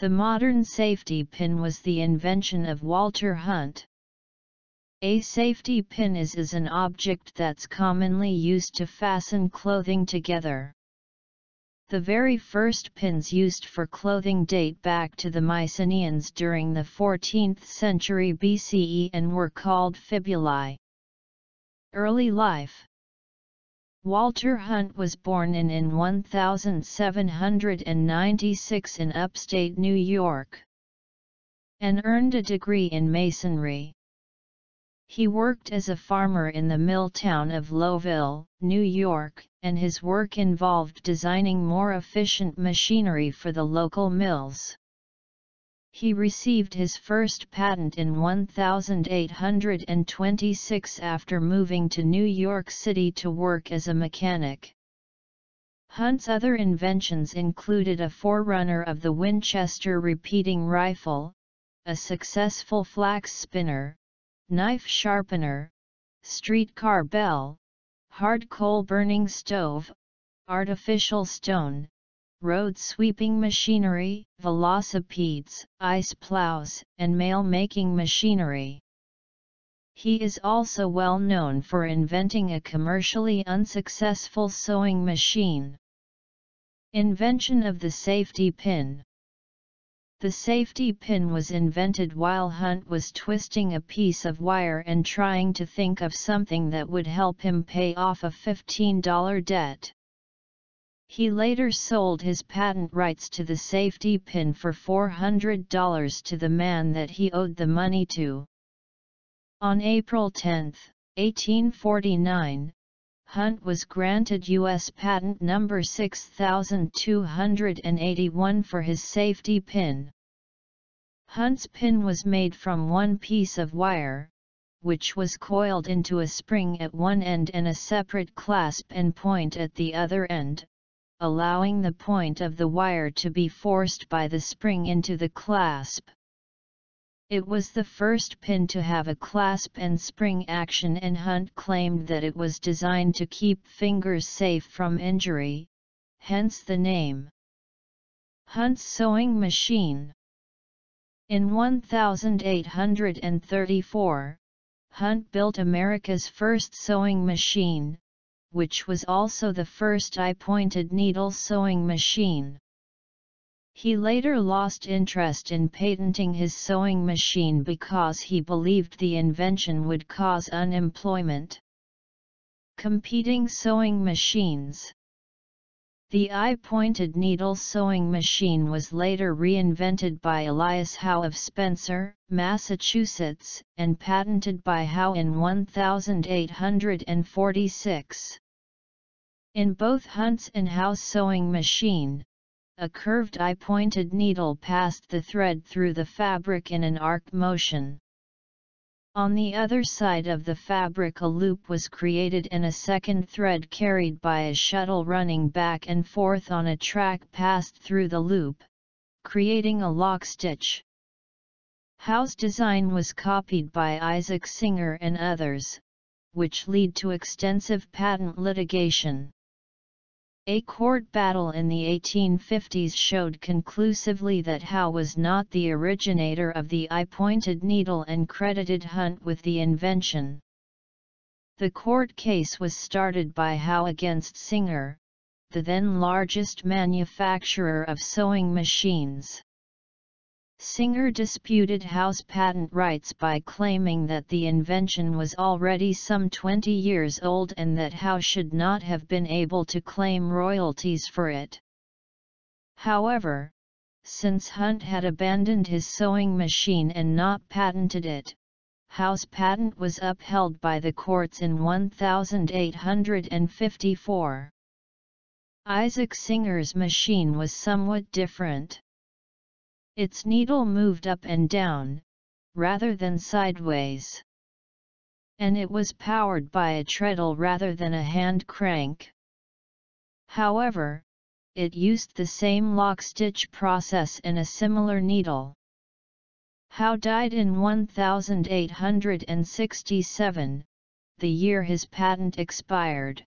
The modern safety pin was the invention of Walter Hunt. A safety pin is, is an object that's commonly used to fasten clothing together. The very first pins used for clothing date back to the Mycenaeans during the 14th century BCE and were called fibulae. Early life Walter Hunt was born in in 1796 in upstate New York and earned a degree in masonry. He worked as a farmer in the mill town of Lowville, New York, and his work involved designing more efficient machinery for the local mills. He received his first patent in 1826 after moving to New York City to work as a mechanic. Hunt's other inventions included a forerunner of the Winchester repeating rifle, a successful flax spinner, knife sharpener, streetcar bell, hard coal burning stove, artificial stone, road sweeping machinery, velocipedes, ice plows, and mail-making machinery. He is also well known for inventing a commercially unsuccessful sewing machine. Invention of the safety pin The safety pin was invented while Hunt was twisting a piece of wire and trying to think of something that would help him pay off a $15 debt. He later sold his patent rights to the safety pin for $400 to the man that he owed the money to. On April 10, 1849, Hunt was granted U.S. Patent Number 6281 for his safety pin. Hunt's pin was made from one piece of wire, which was coiled into a spring at one end and a separate clasp and point at the other end, allowing the point of the wire to be forced by the spring into the clasp. It was the first pin to have a clasp and spring action and Hunt claimed that it was designed to keep fingers safe from injury, hence the name. Hunt's sewing machine In 1834, Hunt built America's first sewing machine, which was also the first eye-pointed needle sewing machine. He later lost interest in patenting his sewing machine because he believed the invention would cause unemployment. Competing sewing machines the eye-pointed needle sewing machine was later reinvented by Elias Howe of Spencer, Massachusetts, and patented by Howe in 1846. In both Hunt's and Howe's sewing machine, a curved eye-pointed needle passed the thread through the fabric in an arc motion. On the other side of the fabric a loop was created and a second thread carried by a shuttle running back and forth on a track passed through the loop, creating a lock stitch. Howe's design was copied by Isaac Singer and others, which lead to extensive patent litigation. A court battle in the 1850s showed conclusively that Howe was not the originator of the eye-pointed needle and credited Hunt with the invention. The court case was started by Howe against Singer, the then largest manufacturer of sewing machines. Singer disputed Howe's patent rights by claiming that the invention was already some 20 years old and that Howe should not have been able to claim royalties for it. However, since Hunt had abandoned his sewing machine and not patented it, Howe's patent was upheld by the courts in 1854. Isaac Singer's machine was somewhat different. Its needle moved up and down, rather than sideways. And it was powered by a treadle rather than a hand crank. However, it used the same lock stitch process and a similar needle. Howe died in 1867, the year his patent expired.